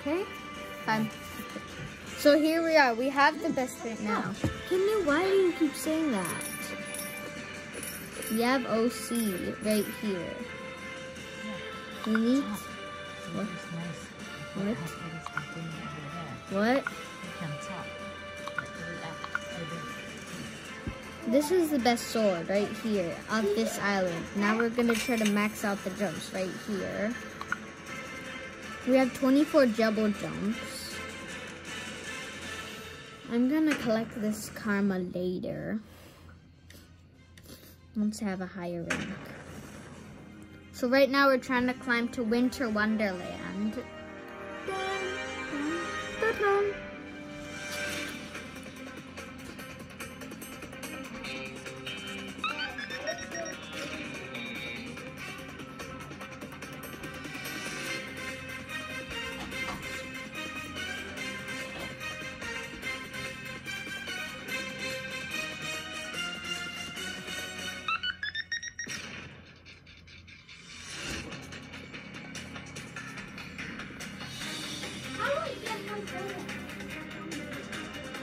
Okay? Fine. So here we are. We have the best fit now. Can you, why do you keep saying that? We have OC right here. We need ah. What? What? what? This is the best sword right here on this island. Now we're gonna try to max out the jumps right here. We have 24 double jumps. I'm gonna collect this karma later. Once I have a higher rank. So right now we're trying to climb to Winter Wonderland. Dun, dun, dun,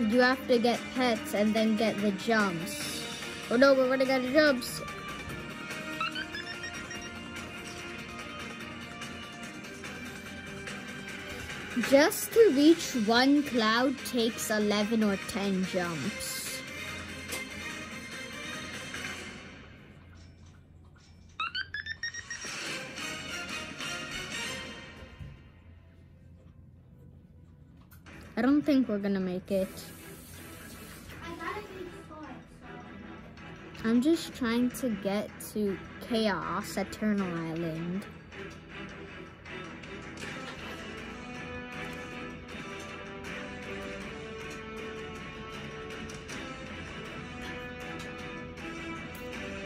You have to get pets and then get the jumps. Oh no, we're running out of jumps. Just to reach one cloud takes 11 or 10 jumps. I don't think we're gonna make it. I'm just trying to get to Chaos Eternal Island.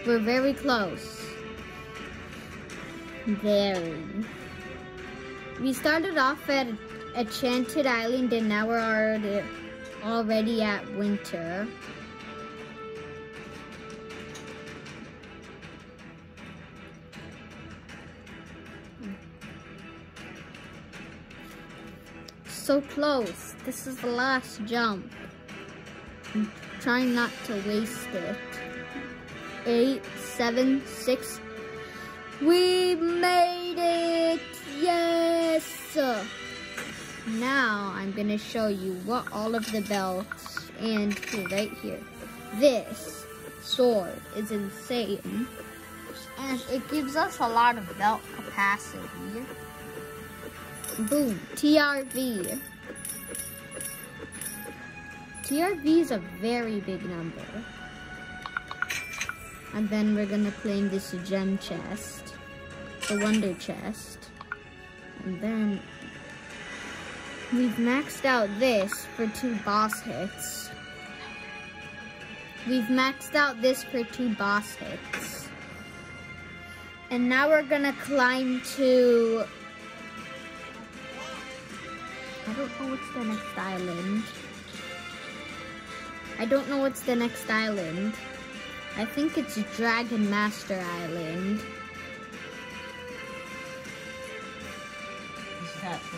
We're very close. Very. We started off at Enchanted Island and now we're already, at winter. So close. This is the last jump. I'm trying not to waste it. Eight, seven, six. We made it! Yes! Now I'm gonna show you what all of the belts and right here. This sword is insane. And it gives us a lot of belt capacity. Boom, TRV. TRV is a very big number. And then we're gonna claim this gem chest, the wonder chest. And then we've maxed out this for two boss hits. We've maxed out this for two boss hits. And now we're gonna climb to I don't know what's the next island. I don't know what's the next island. I think it's Dragon Master Island. Is that the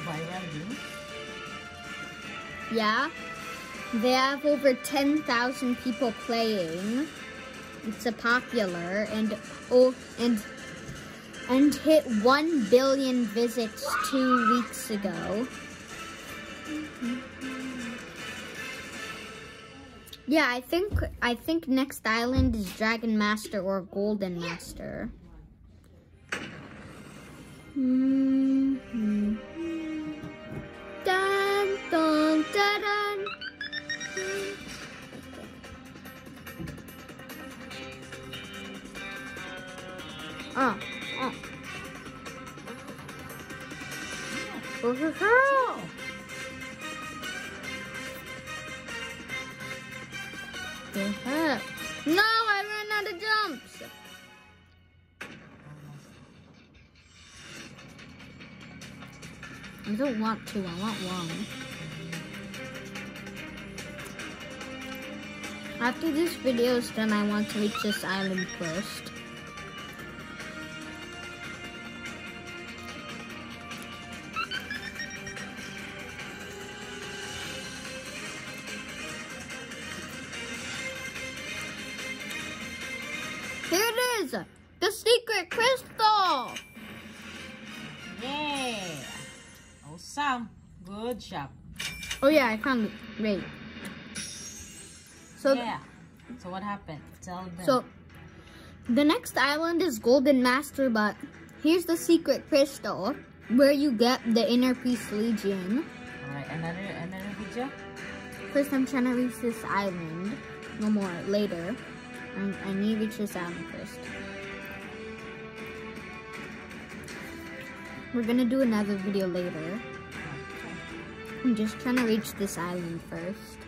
Yeah. They have over 10,000 people playing. It's a popular and oh and and hit 1 billion visits 2 weeks ago. Yeah, I think I think next island is Dragon Master or Golden Master. Mm -hmm. Oh, oh. Oh, heck? No, I ran out of jumps. I don't want two, I want one. After this video is done, I want to reach this island first. Secret crystal! Yeah. Oh, awesome. Good job. Oh yeah, I found it. Wait. So, yeah. So what happened? Tell them. so the next island is Golden Master, but here's the secret crystal where you get the inner peace legion. Alright, another another video? First, I'm trying to reach this island. No more. Later. I, I need to reach this island first. We're gonna do another video later. I'm just trying to reach this island first.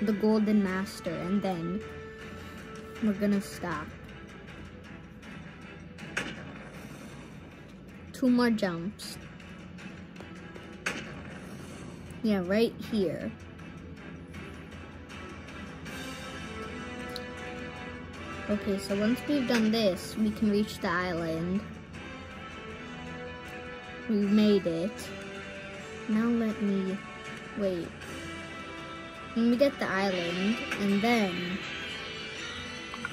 The Golden Master, and then we're gonna stop. Two more jumps. Yeah, right here. Okay, so once we've done this, we can reach the island. We made it. Now let me, wait. Let me get the island, and then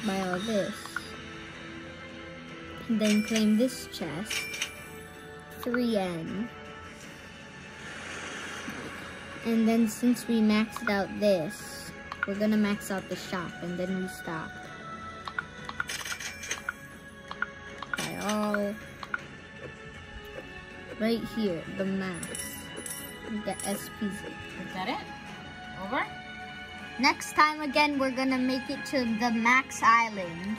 buy all this. And then claim this chest. 3N. And then since we maxed out this, we're gonna max out the shop and then we stop. Buy all. Right here, the max. The SPZ. Is that it? Over? Next time again, we're gonna make it to the max island.